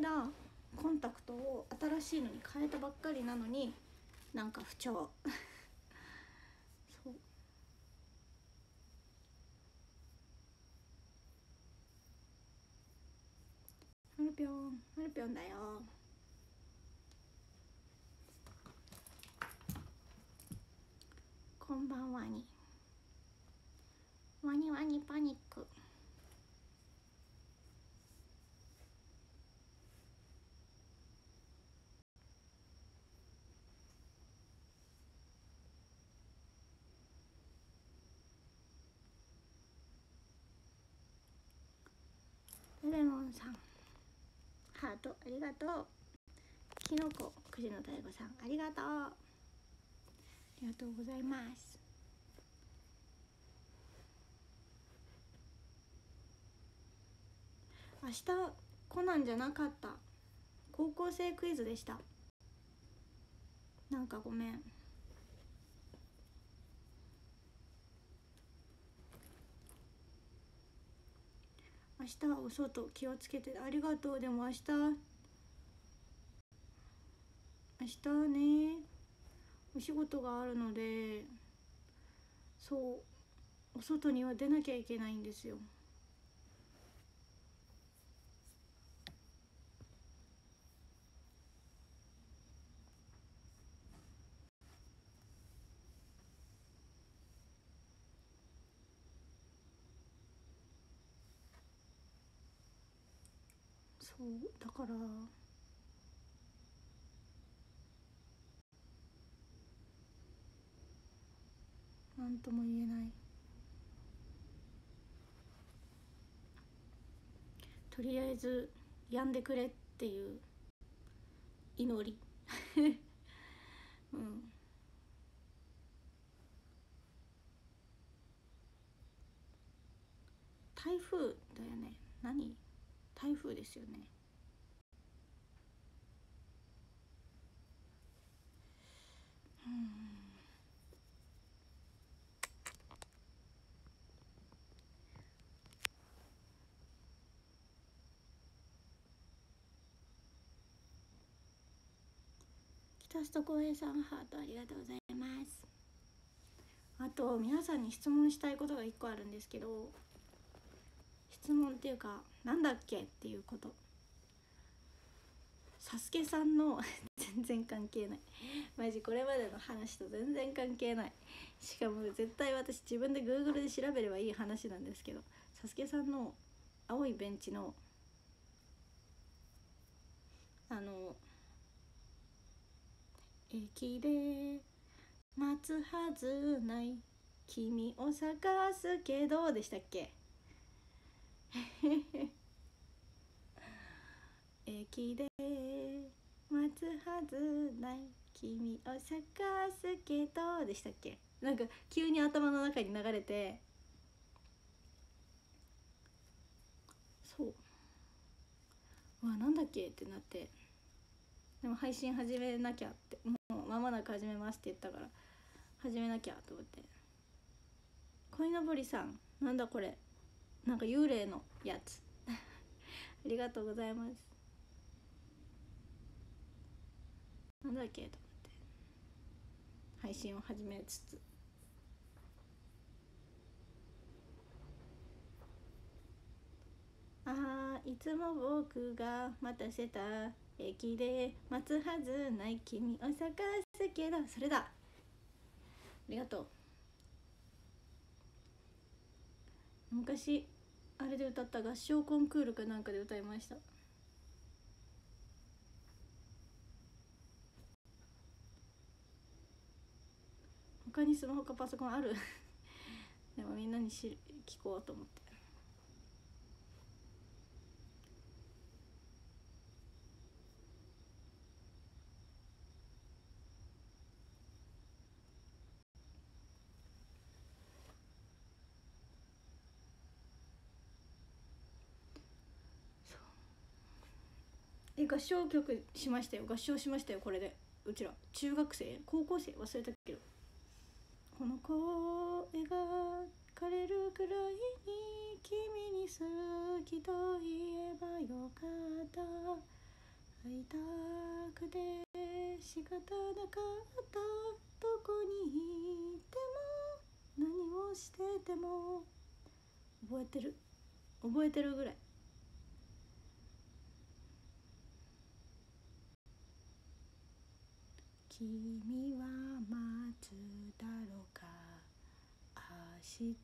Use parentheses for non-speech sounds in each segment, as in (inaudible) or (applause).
間コンタクトを新しいのに変えたばっかりなのになんか不調。(laughs) そう。はるぴょんはるぴょんだよ。こんばんはに。ワニワニパニックレモンさん。ハートありがとう。きのこくじの大悟さん。ありがとう。ありがとうございます。明日コナンじゃなかった。高校生クイズでした。なんかごめん。明日はお外気をつけてありがとうでも明日明日ねお仕事があるのでそうお外には出なきゃいけないんですよ。そうだからなんとも言えない。とりあえずやんでくれっていう祈り。(laughs) うん。台風だよね。何？台風ですよね。うん。北須浩平さんハートありがとうございます。あと皆さんに質問したいことが一個あるんですけど質問っていうかなんだっけ？っていうこと。サスケさんの (laughs) 全然関係ない。マジこれまでの話と全然関係ない。しかも絶対私自分で Google で調べればいい話なんですけど。サスケさんの青いベンチのあの駅で待つはずない。君を探すけどでしたっけ？(laughs) 駅で待つはずない。君を探すけど。でしたっけ？なんか急に頭の中に流れて。そう。うわなんだっけ？ってなって。でも配信始めなきゃって。もう間もなく始めますって言ったから。始めなきゃと思って。鯉のぼりさんなんだこれ？なんか幽霊のやつ。(laughs) ありがとうございます。なんだっけと思って。配信を始めつつ。あーいつも僕が待たせた駅で待つはずない君を探すけどそれだ。ありがとう。昔あれで歌った合唱コンクールかなんかで歌いました。他にスマホかパソコンある？(laughs) でもみんなにし聞こうと思って。え合唱曲しましたよ。合唱しましたよこれで。うちら。中学生？高校生？忘れたけど。この声が枯れるくらいに君に好きと言えばよかった。会いたくて仕方なかった。どこにいても何をしてても。覚えてる。覚えてるぐらい。君は待つだろうか。明日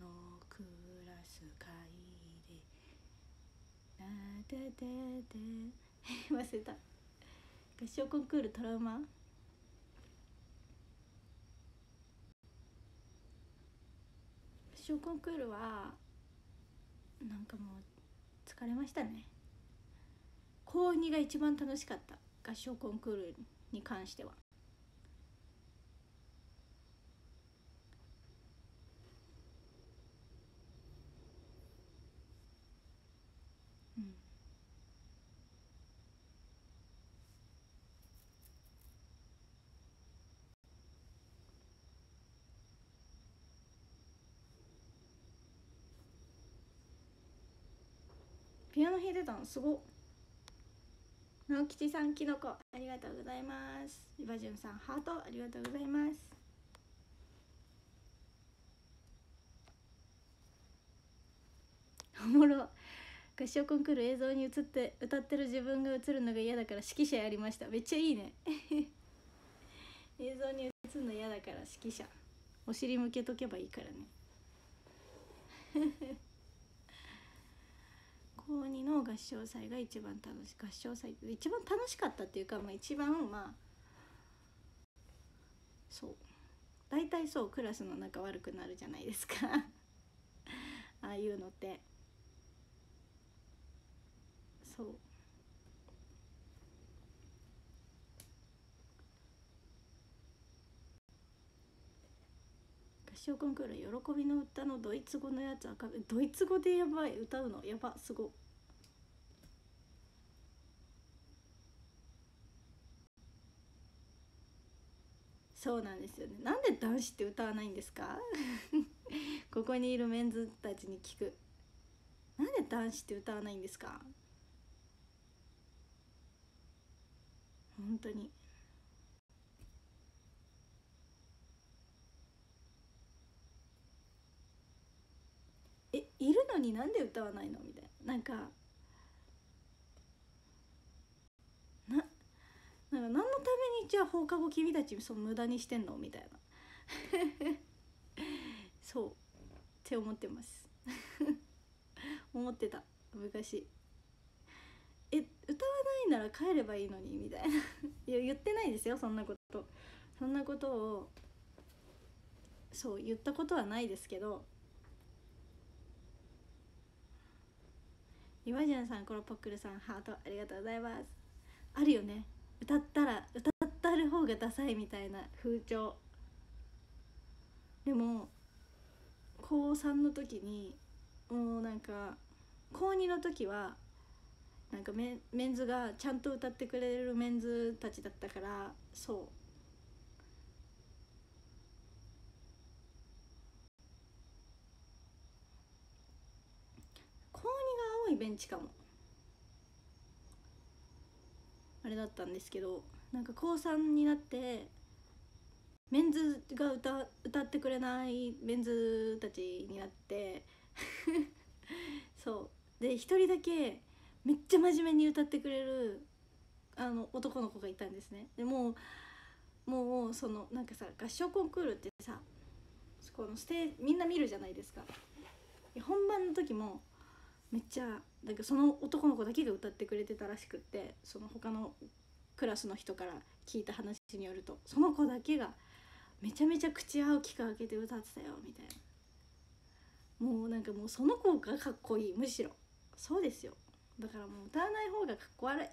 のクラス会でなででで (laughs) 忘れた。合唱コンクールトラウマ？合唱コンクールはなんかもう疲れましたね。高2が一番楽しかった。合唱コンクールに関しては。うん。ピアノ弾いてたのすごっ。直吉さんきのこありがとうございます。イバジュンさんハートありがとうございます。おもろ。合唱コンクール映像に映って歌ってる自分が映るのが嫌だから指揮者やりました。めっちゃいいね。(laughs) 映像に映るの嫌だから指揮者。お尻向けとけばいいからね。高2の合唱祭が一番楽し合唱祭一番楽しかったっていうか、まあ、一番まあそう大体そうクラスの仲悪くなるじゃないですか。(laughs) ああいうのって。そう。合唱コンクール喜びの歌のドイツ語のやつあかんドイツ語でやばい歌うのやばすご。そうなんですよね。なんで男子って歌わないんですか？(laughs) ここにいるメンズたちに聞く。なんで男子って歌わないんですか？本当に。えいるのになんで歌わないの？みたいな。なんかななんか何のためにじゃあ放課後君たちそう無駄にしてんのみたいな。(laughs) そう。って思ってます。(laughs) 思ってた。昔。え歌わないなら帰ればいいのにみたいな。(laughs) いや言ってないですよそんなこと。そんなことをそう言ったことはないですけど。イマジンさんコロポックルさんハートありがとうございます。あるよね。歌ったら歌ったる方がダサいみたいな風潮。でも高3の時にもうなんか高2の時はなんかメメンズがちゃんと歌ってくれるメンズたちだったからそう。高2が青いベンチかもあれだったんですけどなんか高3になってメンズが歌歌ってくれないメンズたちになって (laughs) そう。で一人だけめっちゃ真面目に歌ってくれるあの男の子がいたんですね。でもうもうそのなんかさ合唱コンクールってさこのステみんな見るじゃないですか。本番の時もめっちゃなんかその男の子だけが歌ってくれてたらしくってその他のクラスの人から聞いた話によるとその子だけがめちゃめちゃ口青きか開けて歌ってたよみたいな。もうなんかもうその子がかっこいい。むしろ。そうですよ。だからもう歌わない方がかっこ悪い。(laughs)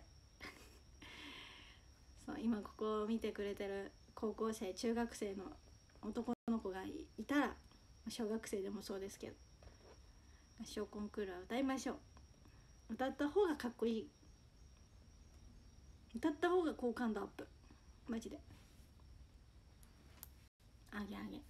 そう今ここを見てくれてる高校生中学生の男の子がいたら小学生でもそうですけど合唱コンクールは歌いましょう。歌った方がかっこいい。歌った方が好感度アップ。マジで。あげあげ。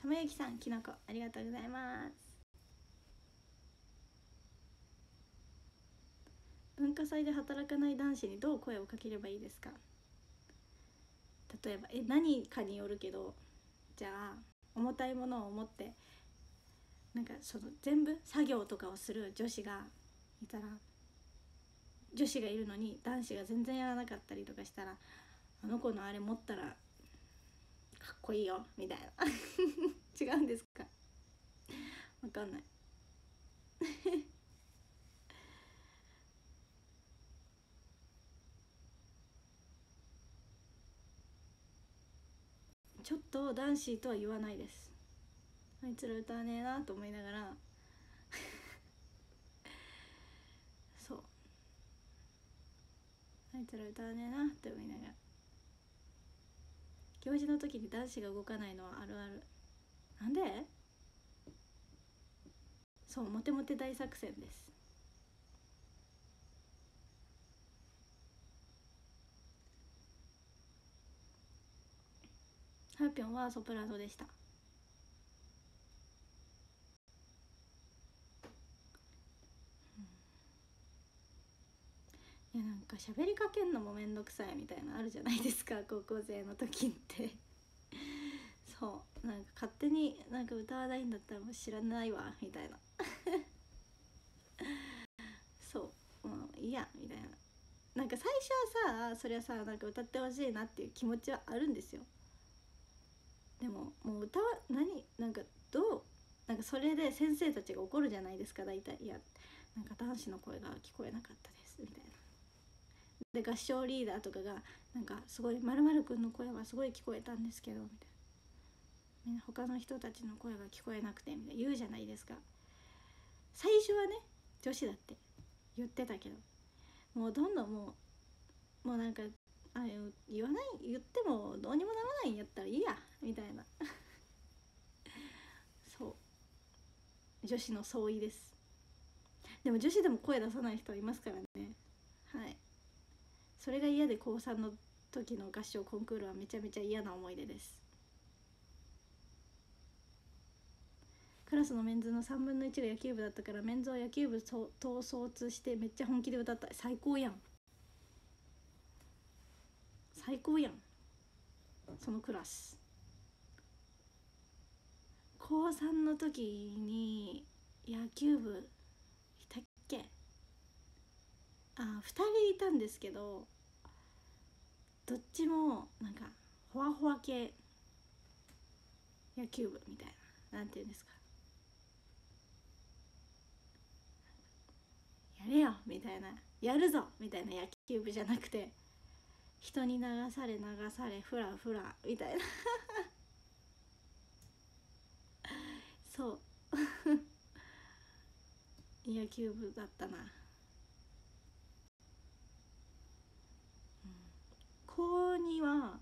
玉ゆきさんきのこありがとうございます。化祭で働かない男子にどう声をかければいいですか？例えばえ何かによるけどじゃあ重たいものを持ってなんかその全部作業とかをする女子がいたら女子がいるのに男子が全然やらなかったりとかしたらあの子のあれ持ったらかっこいいよみたいな。(laughs) 違うんですか？わかんない。ちょっと男子とは言わないです。あいつら歌わねえなと思いながら。(laughs) そう。あいつら歌わねえなって思いながら。行事の時に男子が動かないのはあるある。なんで？そうモテモテ大作戦です。ハーピョンはソプラノでした。いやなんか喋りかけんのも面倒くさいみたいなあるじゃないですか (laughs) 高校生の時って。そう。なんか勝手になんか歌わないんだったらもう知らないわみたいな。(laughs) そう。もういいやみたいな。なんか最初はさそれはさなんか歌ってほしいなっていう気持ちはあるんですよ。でももう歌は何なんかどうなんかそれで先生たちが怒るじゃないですか大体。いやなんか男子の声が聞こえなかったですみたいな。で合唱リーダーとかがなんかすごいまるくんの声はすごい聞こえたんですけどみたいな。みんな他の人たちの声が聞こえなくてみたいな。言うじゃないですか。最初はね女子だって言ってたけど。もうどんどんもうもうなんかあ言わない言ってもどうにもならないんやったらいいやみたいな。(laughs) そう。女子の相違です。でも女子でも声出さない人いますからね。はい。それが嫌で高3の時の合唱コンクールはめちゃめちゃ嫌な思い出です。クラスのメンズの3分の1が野球部だったからメンズは野球部と統率してめっちゃ本気で歌った最高やん最高やん。そのクラス。高3の時に野球部いたっけ？あ2人いたんですけどどっちもなんかほわほわ系。野球部みたいな。なんていうんですか。やれよみたいな。やるぞみたいな野球部じゃなくて。人に流され流されふらふらみたいな。そう。(laughs) 野球部だったな、うん、高2は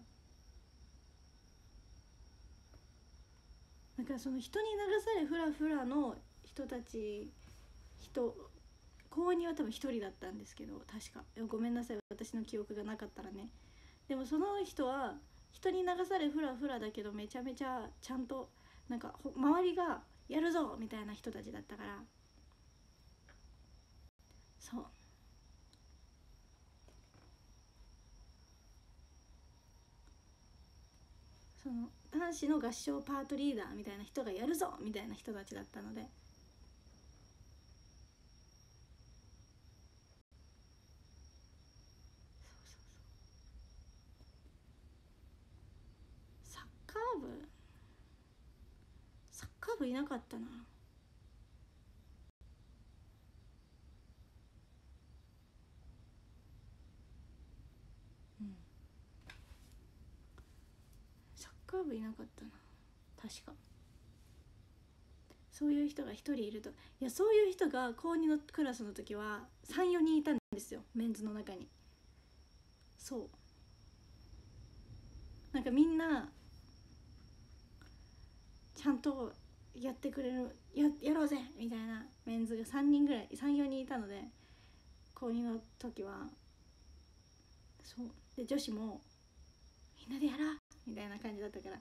なんかその人に流されふらふらの人たち人高2は多分1人だったんですけど確か。ごめんなさい。私の記憶がなかったらね。でもその人は人に流されふらふらだけどめちゃめちゃちゃんとなんか周りがやるぞ！みたいな人たちだったから。そう。その男子の合唱パートリーダーみたいな人がやるぞ！みたいな人たちだったのでサッカー部サッカー部いなかったな。うん。サッカー部いなかったな。確か。そういう人が1人いると。いやそういう人が高2のクラスの時は34人いたんですよ。メンズの中に。そう。なんかみんなちゃんとやってくれるややろうぜみたいなメンズが3人ぐらい34人いたので高2の時はそうで女子もみんなでやろうみたいな感じだったから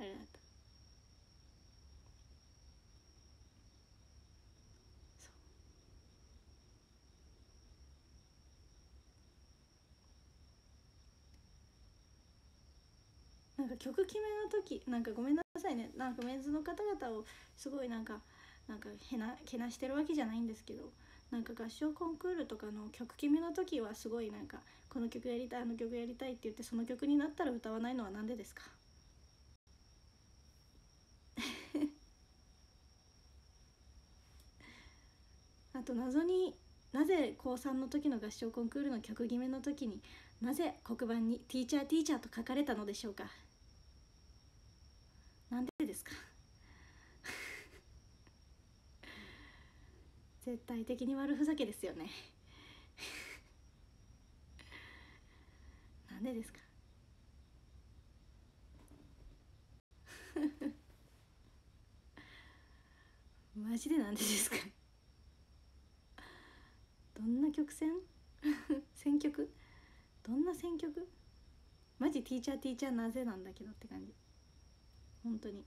あれだった。なんか曲決めの時なんかごめんなさいね。なんかメンズの方々をすごいなんかなんかへなけなしてるわけじゃないんですけどなんか合唱コンクールとかの曲決めの時はすごいなんかこの曲やりたいあの曲やりたいって言ってその曲になったら歌わないのは何でですか？(laughs) あと謎になぜ高3の時の合唱コンクールの曲決めの時になぜ黒板に「ティーチャーティーチャー」と書かれたのでしょうかなんでですか絶対的に悪ふざけですよね。なんでですか？(laughs) マジでなんでですか？どんな曲線？選曲？どんな選曲？マジティーチャーティーチャーなぜなんだけどって感じ。本当に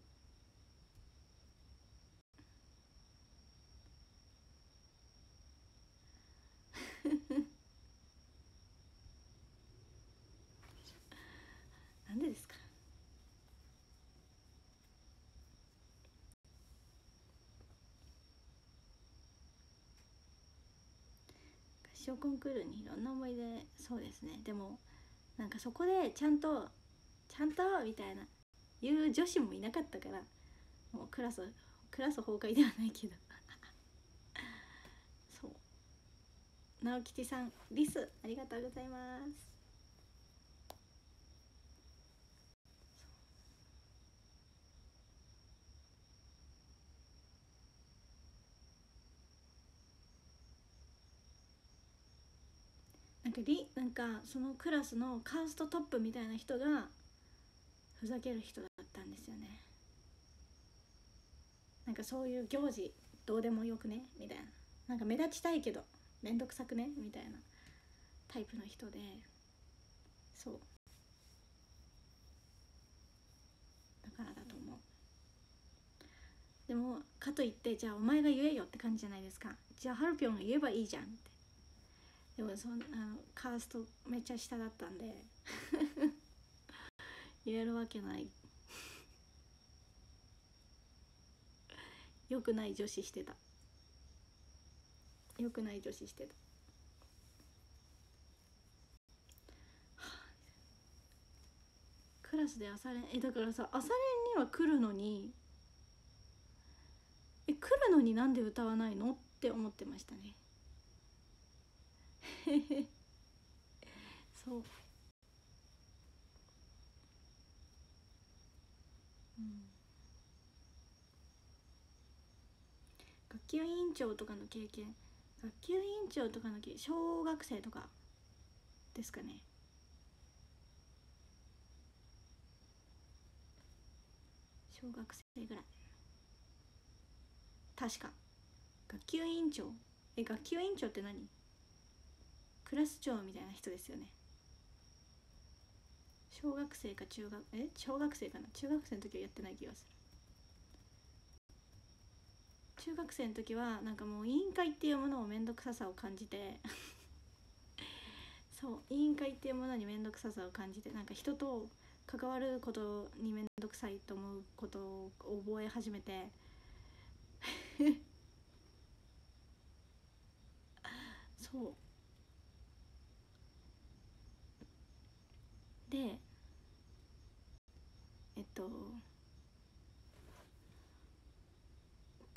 なんでですか小コンクールにいろんな思い出そうですね。でもなんかそこでちゃんとちゃんとみたいな言う女子もいなかったからもうクラスクラス崩壊ではないけど。(laughs) そう。直吉さんリスありがとうございます。なんかリなんかそのクラスのカーストトップみたいな人がふざける人だったんですよね。なんかそういう行事どうでもよくね？みたいな。なんか目立ちたいけど面倒くさくね？みたいなタイプの人でそう。だからだと思う。でもかといってじゃあお前が言えよって感じじゃないですか。じゃあハルピョンが言えばいいじゃんって。でもそのあのカーストめっちゃ下だったんで。(laughs) 言えるわけない。よくない女子してた。よくない女子してた。(sighs) クラスで朝練えだからさ朝練には来るのにえ来るのになんで歌わないのって思ってましたね。(laughs) そう、うん、学級委員長とかの経験。学級委員長とかの経小学生とかですかね。小学生ぐらい。確か。学級委員長。え学級委員長って何？クラス長みたいな人ですよね。小学生か中学え？小学生かな？中学生の時はやってない気がする。中学生の時はなんかもう委員会っていうものを面倒くささを感じて (laughs) そう委員会っていうものに面倒くささを感じてなんか人と関わることに面倒くさいと思うことを覚え始めて (laughs) そうでえっと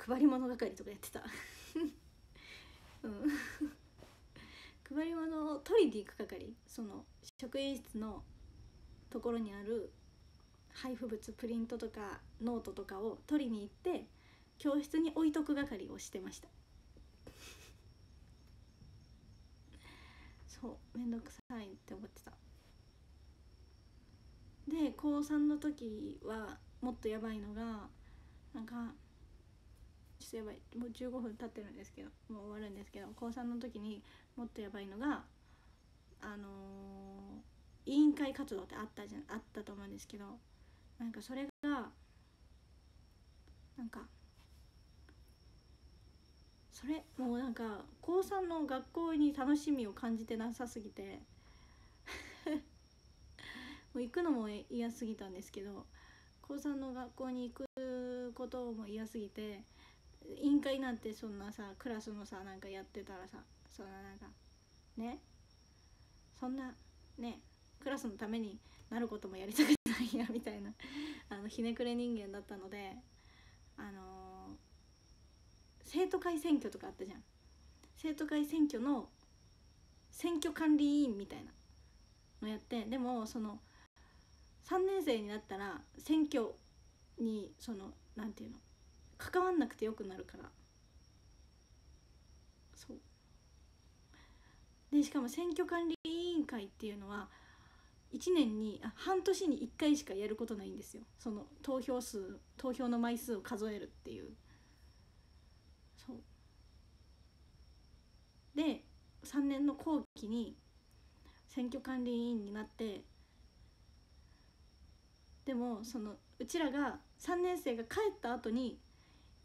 配り物係とかやってた。(laughs) うん。配り物を取りに行く係。その職員室のところにある配布物プリントとかノートとかを取りに行って教室に置いとく係をしてました。そう面倒くさいって思ってた。で高3の時はもっとやばいのがなんかちょっとやばい。もう15分経ってるんですけどもう終わるんですけど高3の時にもっとやばいのがあのー、委員会活動ってあったじゃんあったと思うんですけどなんかそれがなんかそれもうなんか高3の学校に楽しみを感じてなさすぎてう行くのも嫌すぎたんですけど高3の学校に行くことも嫌すぎて委員会なんてそんなさクラスのさなんかやってたらさそんななんかね？そんなね？クラスのためになることもやりたくないやみたいな (laughs) あのひねくれ人間だったのであのー、生徒会選挙とかあったじゃん。生徒会選挙の選挙管理委員みたいなのやってでもその3年生になったら選挙にそのなんていうの関わんなくてよくなるから。そう。でしかも選挙管理委員会っていうのは1年にあ半年に1回しかやることないんですよ。その投票数投票の枚数を数えるっていう。そう。で3年の後期に選挙管理委員になってでもそのうちらが3年生が帰った後に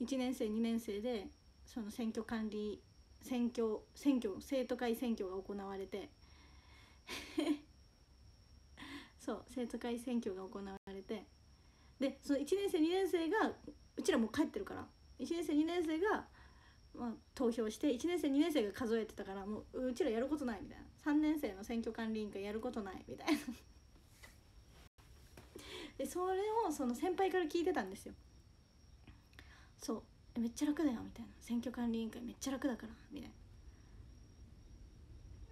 1年生2年生でその選挙管理選挙選挙生徒会選挙が行われて。(laughs) そう生徒会選挙が行われて。でその1年生2年生がうちらもう帰ってるから。1年生2年生が、まあ、投票して1年生2年生が数えてたからもううちらやることないみたいな。3年生の選挙管理委員会やることないみたいな。でそれをその先輩から聞いてたんですよ。そう。めっちゃ楽だよみたいな。選挙管理委員会めっちゃ楽だからみたいな。っ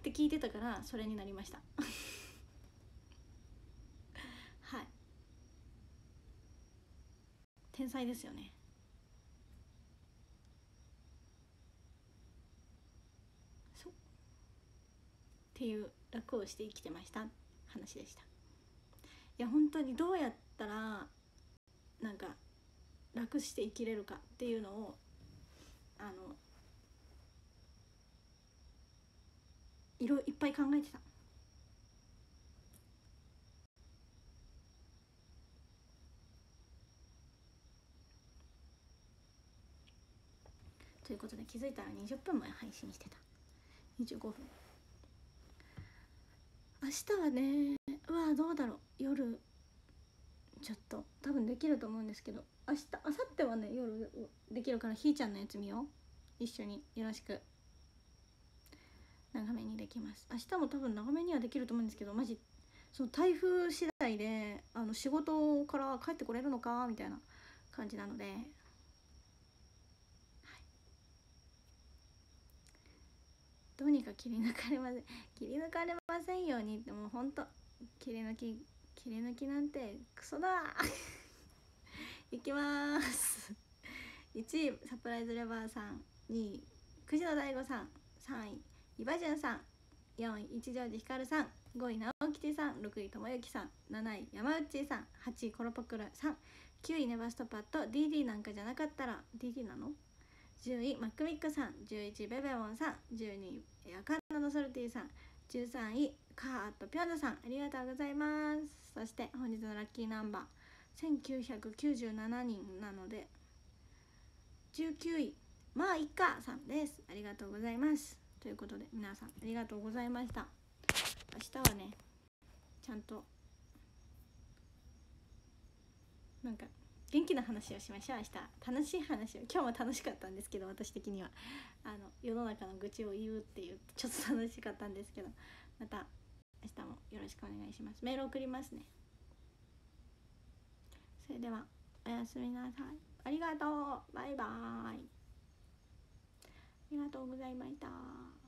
て聞いてたからそれになりました。(laughs) はい。天才ですよね。そう。っていう楽をして生きてました。話でした。や本当にどうやったらなんか楽して生きれるかっていうのをあのいろいっぱい考えてた。ということで気づいたら20分前配信してた25分明日はねうわどうだろう。夜ちょっと多分できると思うんですけど明日明後日はね夜できるからひーちゃんのやつ見よう一緒によろしく。長めにできます。明日も多分長めにはできると思うんですけどマジその台風次第であの仕事から帰ってこれるのかみたいな感じなので、はい、どうにか切り抜かれません (laughs) 切り抜かれませんようにってもうほんと切り抜き切り抜きなんてクソだ (laughs) いきます。1位サプライズレバーさん2位久慈野大悟さん3位伊庭潤さん4位一条寺ひかるさん5位直吉さん6位智之さん7位山内さん8位コロポクラさん9位ネバストパッド DD なんかじゃなかったら DD なの？10位マックミックさん11位ベベモンさん12位アカンナのソルティさん13位カーットピョンドさんありがとうございます。そして本日のラッキーナンバー1997人なので19位まあいっかさんです。ありがとうございます。ということで皆さんありがとうございました。明日はねちゃんとなんか元気な話をしましょう。明日楽しい話を。今日も楽しかったんですけど私的には。あの世の中の愚痴を言うっていうちょっと楽しかったんですけどまた明日もよろしくお願いします。メール送りますね。それではおやすみなさい。ありがとう。バイバーイ。ありがとうございました。